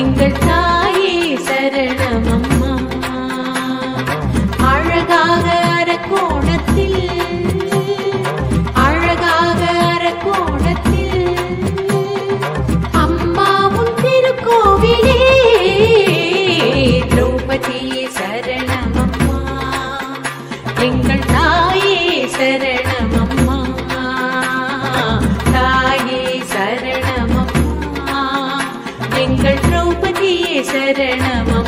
எங்கள் தாயே சரணமம். திரௌபதியே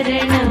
சரணமம்மா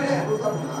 கொடுத்தோம்னா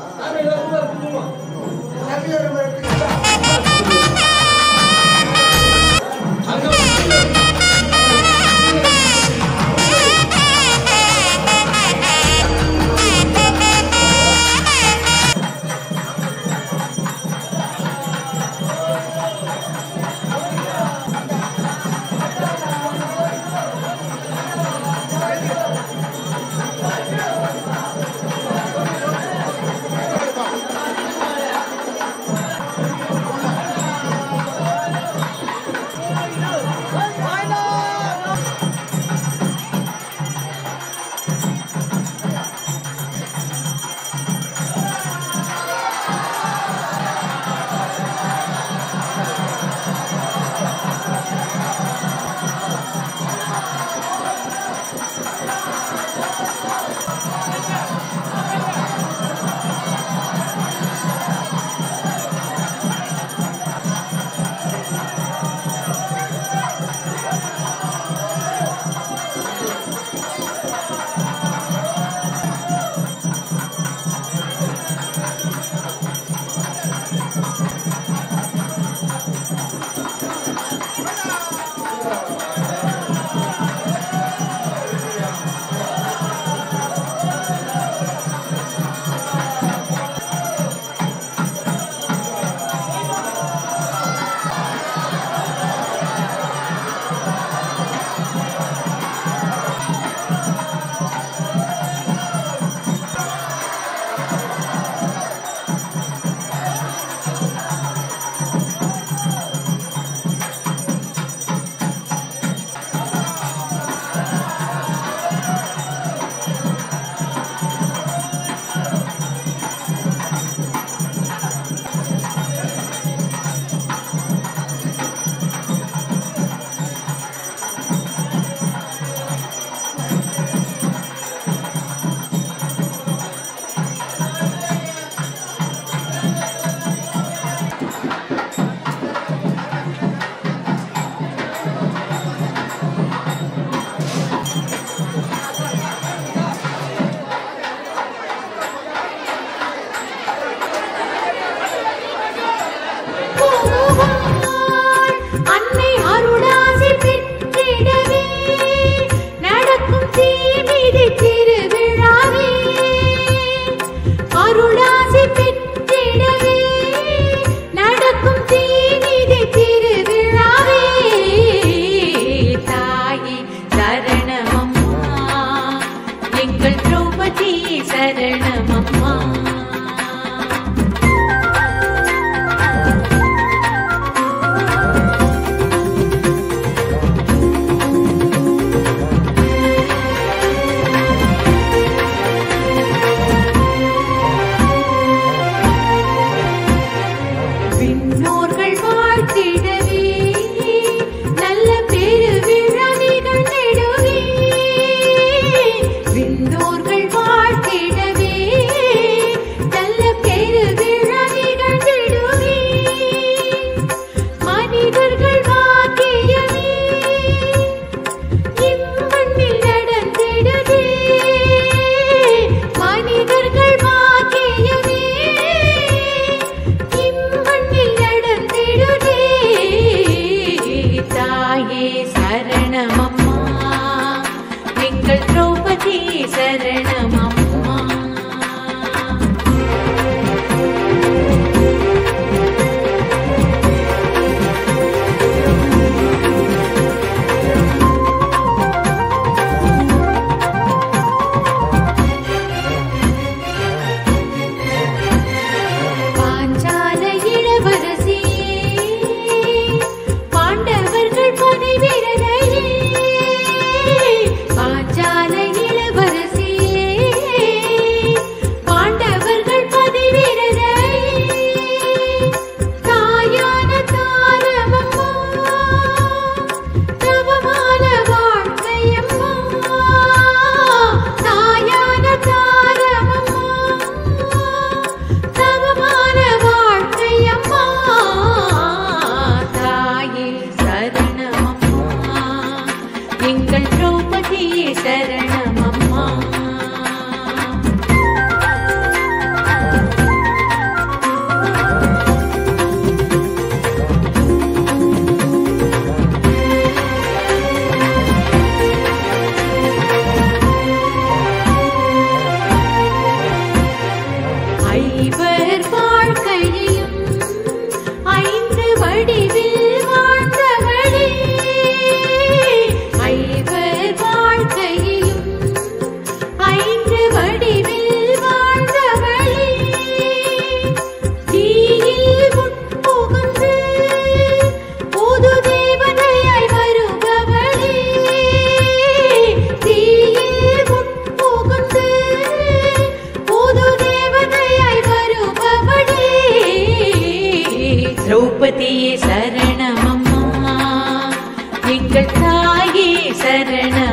ौपकी शरणमम्मा। திரௌபதியே சரணமம்மா எங்கள் தாயே சரணம்.